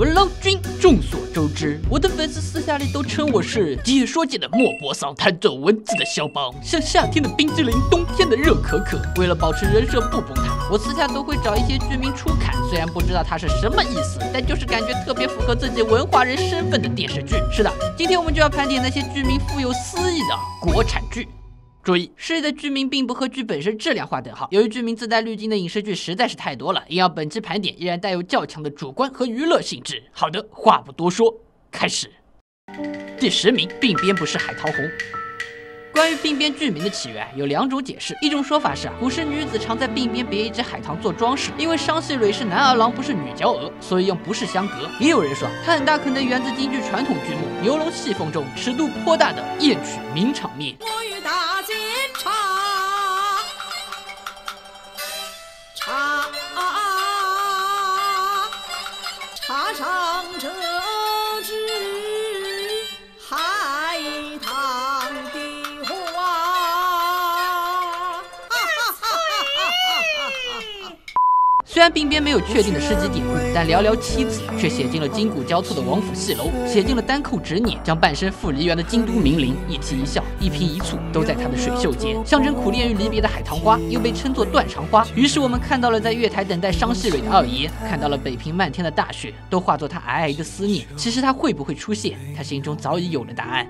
文郎君。众所周知，我的粉丝私下里都称我是解说界的莫泊桑，弹奏文字的肖邦，像夏天的冰激凌，冬天的热可可。为了保持人设不崩塌，我私下都会找一些剧名出侃，虽然不知道它是什么意思，但就是感觉特别符合自己文化人身份的电视剧。是的，今天我们就要盘点那些剧名富有诗意的国产剧。注意，诗意的剧名并不和剧本身质量划等号。由于剧名自带滤镜的影视剧实在是太多了，因而本期盘点，依然带有较强的主观和娱乐性质。好的，话不多说，开始。第十名，鬓边不是海棠红。关于鬓边剧名的起源有两种解释，一种说法是啊古时女子常在鬓边别一只海棠做装饰，因为商细蕊是男儿郎不是女娇娥，所以用不是相隔。也有人说它很大可能源自京剧传统剧目《牛龙戏凤》中尺度颇大的艳曲名场面。虽然鬓边没有确定的诗集典故，但寥寥七字却写进了筋骨交错的王府戏楼，写进了单扣执念将半生赴梨园的京都名伶，一颦一笑，一颦一蹙都在他的水袖间。象征苦恋与离别的海棠花，又被称作断肠花。于是我们看到了在月台等待商细蕊的二爷，看到了北平漫天的大雪，都化作他皑皑的思念。其实他会不会出现？他心中早已有了答案。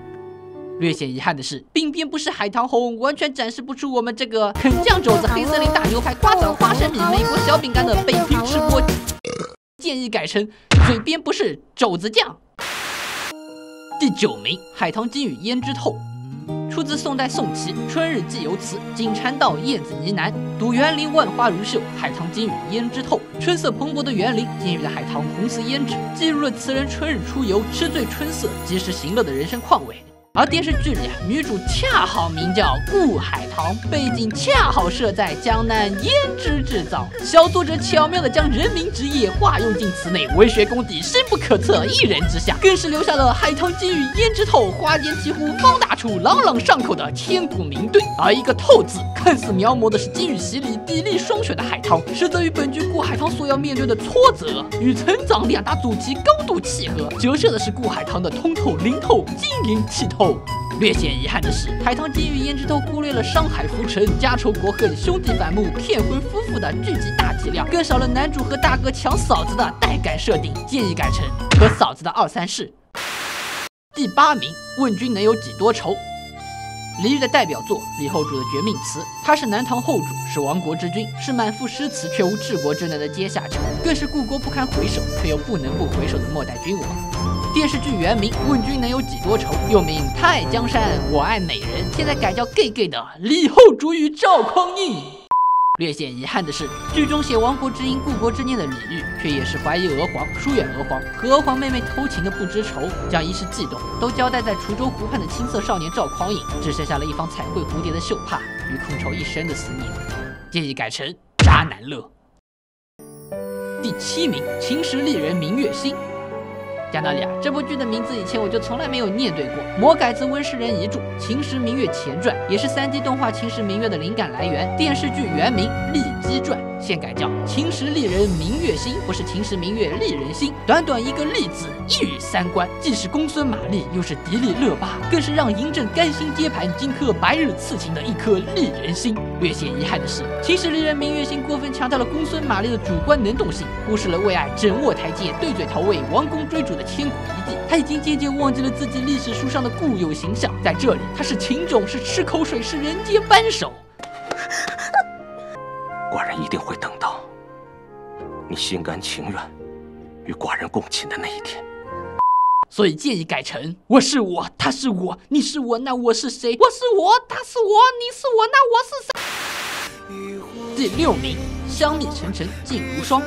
略显遗憾的是，鬓边不是海棠红，完全展示不出我们这个肯酱肘子、黑森林大牛排、瓜子花生米、美国小饼干的北平吃播。建议改成嘴边不是肘子酱。第九名，海棠金雨胭脂透，出自宋代宋琦《春日寄游词》：锦蝉道，燕子呢喃，睹园林万花如绣，海棠金雨胭脂透。春色蓬勃的园林，金雨的海棠红似胭脂，记录了词人春日出游，吃醉春色，及时行乐的人生况味。而电视剧里啊，女主恰好名叫顾海棠，背景恰好设在江南胭脂制造。小作者巧妙地将人民职业化用进词内，文学功底深不可测，一人之下，更是留下了海棠金玉胭脂透，花间起壶方大处，朗朗上口的千古名对。而一个透字，看似描摹的是金玉洗礼、砥砺霜雪的海棠，实则与本剧顾海棠所要面对的挫折与成长两大主题高度契合，折射的是顾海棠的通透灵透、晶莹剔透。略显遗憾的是，海棠金玉胭脂透忽略了商海浮沉、家仇国恨、兄弟反目、骗婚夫妇的剧集大体量，更少了男主和大哥抢嫂子的带感设定，建议改成和嫂子的二三事。第八名，问君能有几多愁。李煜的代表作李后主的绝命词，他是南唐后主，是亡国之君，是满腹诗词却无治国之能的阶下囚，更是故国不堪回首却又不能不回首的末代君王。电视剧原名《问君能有几多愁》，又名《太江山我爱美人》，现在改叫 gay gay 的李后主与赵匡胤。略显遗憾的是，剧中写亡国之音、故国之念的李煜，却也是怀疑娥皇、疏远娥皇和娥皇妹妹偷情的不知愁，将一世悸动都交代在滁州湖畔的青涩少年赵匡胤，只剩下了一方彩绘蝴蝶的绣帕与空愁一生的思念，建议改成渣男乐。第七名，秦时丽人明月心。讲道理啊，这部剧的名字以前我就从来没有念对过。魔改自温世仁遗著《秦时明月前传》，也是三 D 动画《秦时明月》的灵感来源。电视剧原名《丽姬传》，现改叫《秦时丽人明月心》，不是《秦时明月丽人心》。短短一个“丽”字，一语三关，既是公孙玛丽，又是迪丽热巴，更是让嬴政甘心接盘荆轲白日刺秦的一颗丽人心。略显遗憾的是，《秦时丽人明月心》过分强调了公孙玛丽的主观能动性，忽视了为爱枕卧台阶、对嘴投喂、王公追逐的。千古一帝，他已经渐渐忘记了自己历史书上的固有形象。在这里，他是情种，是吃口水，是人间扳手。寡人一定会等到你心甘情愿与寡人共寝的那一天。所以建议改成：我是我，他是我，你是我，那我是谁？我是我，他是我，你是我，那我是谁？第六名。香蜜沉沉烬如霜，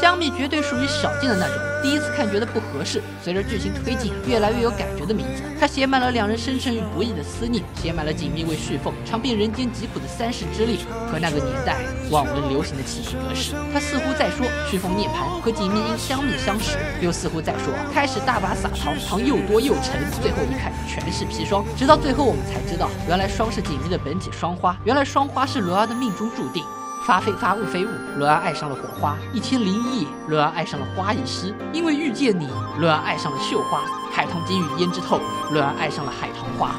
香蜜绝对属于少见的那种。第一次看觉得不合适，随着剧情推进，越来越有感觉的名字。它写满了两人深沉与不易的思念，写满了锦觅为旭凤，尝遍人间疾苦的三世之力和那个年代网文流行的奇异格式。他似乎在说旭凤涅槃和锦觅因香蜜相识，又似乎在说开始大把撒糖，糖又多又沉，最后一看全是砒霜。直到最后我们才知道，原来霜是锦觅的本体霜花，原来霜花是罗儿的命中注定。发非发物非雾，轮儿爱上了火花。一千零一夜，轮儿爱上了花艺师。因为遇见你，轮儿爱上了绣花。海棠金与胭脂透，轮儿爱上了海棠花。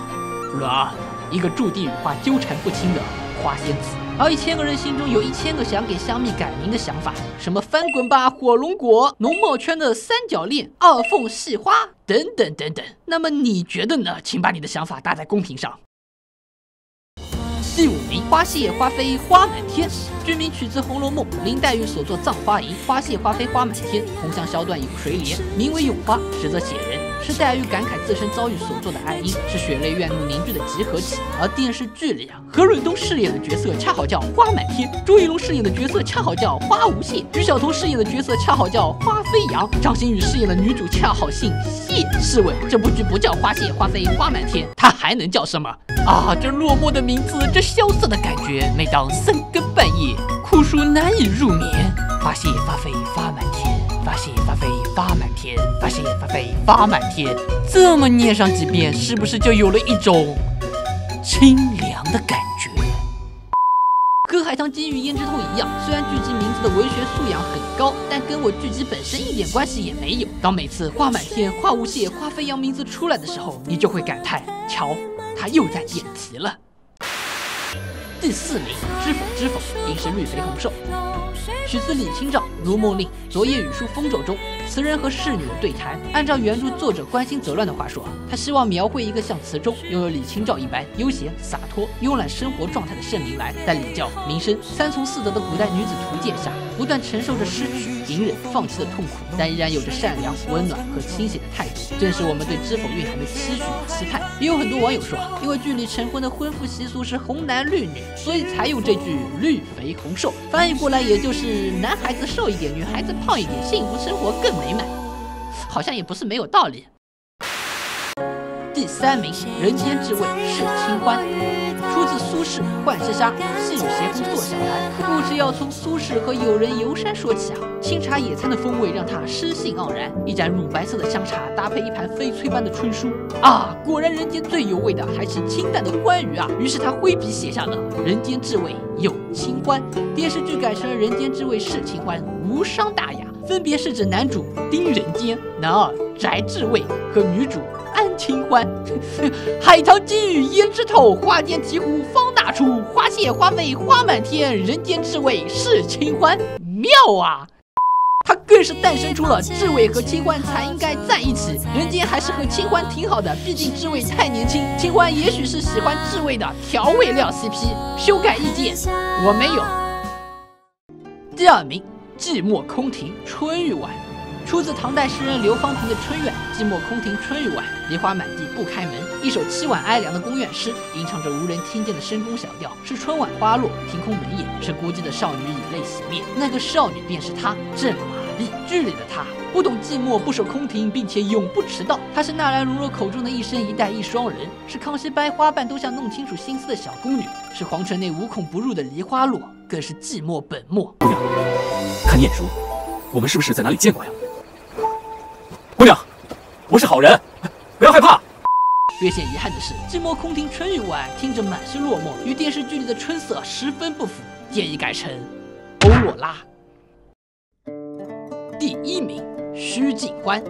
轮儿，一个注定与花纠缠不清的花仙子。而一千个人心中有一千个想给香蜜改名的想法，什么翻滚吧火龙果、农贸圈的三角恋、二凤戏花等等等等。那么你觉得呢？请把你的想法打在公屏上。第五名，花谢花飞花满天。剧名取自《红楼梦》，林黛玉所作《葬花吟》，花谢花飞花满天，红香消断有谁怜？名为咏花，实则写人。是黛玉感慨自身遭遇所作的哀音，是血泪怨怒凝聚的集合体。而电视剧里啊，何润东饰演的角色恰好叫花满天，朱一龙饰演的角色恰好叫花无谢，于晓彤饰演的角色恰好叫花飞扬，张馨予饰演的女主恰好姓谢。试问这部剧不叫花谢花飞花满天，它还能叫什么？啊，这落寞的名字，这萧瑟的感觉，每当三更半夜，酷暑难以入眠，花谢花飞花。发现发飞发满天，这么念上几遍，是不是就有了一种清凉的感觉？和海棠金与胭脂透一样，虽然剧集名字的文学素养很高，但跟我剧集本身一点关系也没有。当每次花满天、花无谢、花飞扬名字出来的时候，你就会感叹：瞧，他又在点题了。第四名，知否知否，应是绿肥红瘦。取自李清照《如梦令》，昨夜雨疏风骤中，词人和侍女的。对谈。按照原著作者关心则乱的。话说，他希望描绘一个像词中拥有李清照一般悠闲洒脱、慵懒生活状态的。盛明来，在礼教、民生三从四德的。古代女子图鉴下，不断承受着失去、隐忍、放弃的。痛苦，但依然有着善良、温暖和清醒的。态度，正是我们对知否蕴含的。期许与期盼。也有很多网友说，因为剧里成婚的。婚服习俗是红男绿女，所以才有这句绿肥红瘦，翻译过来也就是是男孩子瘦一点，女孩子胖一点，幸福生活更美满。好像也不是没有道理。第三名，人间至味是清欢，出自苏轼《浣溪沙·细雨斜风作晓谈》。故事要从苏轼和友人游山说起啊。清茶野餐的风味让他诗兴盎然，一盏乳白色的香茶搭配一盘翡翠般的春书啊，果然人间最有味的还是清淡的欢愉啊。于是他挥笔写下了“人间至味有清欢”，电视剧改成了“人间至味是清欢”，无伤大雅。分别是指男主丁人间，男二翟志伟和女主。安清欢，海棠金雨胭脂透，花间提壶方大出，花谢花飞花满天，人间至味是清欢，妙啊！他更是诞生出了至味和清欢才应该在一起，人间还是和清欢挺好的，毕竟至味太年轻，清欢也许是喜欢至味的调味料 CP。修改意见，我没有。第二名，寂寞空庭春欲晚。出自唐代诗人刘方平的《春怨》，寂寞空庭春欲晚，梨花满地不开门。一首凄婉哀凉的宫怨诗，吟唱着无人听见的深宫小调。是春晚花落，凭空门掩，是孤寂的少女以泪洗面。那个少女便是她，郑玛丽。剧里的她不懂寂寞，不守空庭，并且永不迟到。她是纳兰容若口中的一生一代一双人，是康熙掰花瓣都想弄清楚心思的小宫女，是皇城内无孔不入的梨花落，更是寂寞本末。姑娘，看你眼熟，我们是不是在哪里见过呀？姑娘，我是好人，不要害怕。略显遗憾的是，寂寞空庭春欲晚，听着满是落寞，与电视剧里的春色十分不符，建议改成欧若拉。第一名，须尽欢。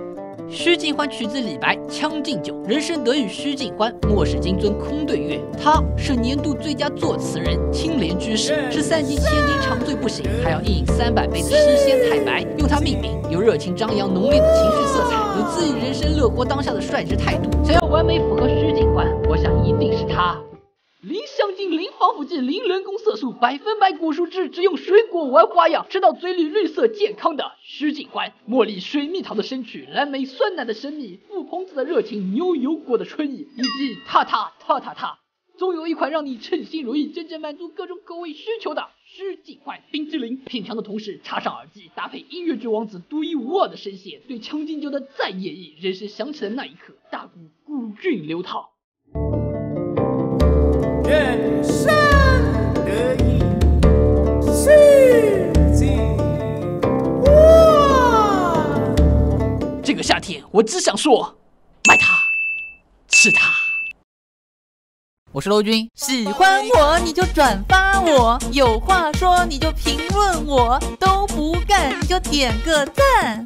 须尽欢取自李白《将进酒》，人生得意须尽欢，莫使金樽空对月。他是年度最佳作词人，清廉居士，是散尽千金长醉不醒，还要一饮三百杯的诗仙太白。用他命名，有热情张扬、浓烈的情绪色彩，有恣意人生、乐活当下的率直态度。想要完美符合须尽欢，我想一定是他。零香精、零防腐剂、零人工色素，百分百果蔬汁，只用水果玩花样，吃到嘴里绿色健康的须尽欢。茉莉水蜜桃的身躯，蓝莓酸奶的神秘，傅鹏子的热情，牛油果的春意，以及踏踏踏踏踏，总有一款让你称心如意，真正满足各种口味需求的须尽欢冰激凌。品尝的同时插上耳机，搭配音乐剧王子独一无二的声线，对《将进酒》的再演绎，人生响起的那一刻，大股古韵流淌。人生得意须尽欢。这个夏天，我只想说，买它，吃它。我是娄军，喜欢我你就转发我，有话说你就评论我，都不干你就点个赞。